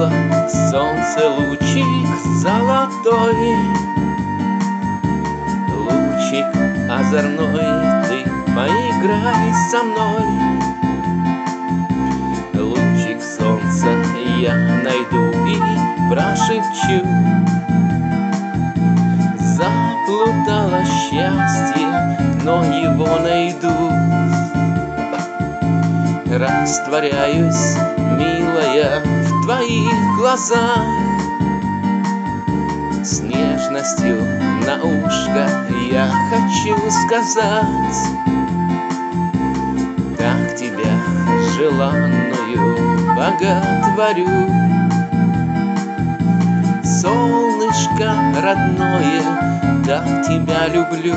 уронила солнце лучик золотой. Лучик озорной, ты поиграй со мной. Лучик солнца я найду и прошепчу. Заплутало счастье, но его найду. Растворяюсь, милая, твоих глазах. С нежностью на ушко я хочу сказать Как тебя желанную боготворю Солнышко родное, так тебя люблю